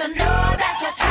you know that you're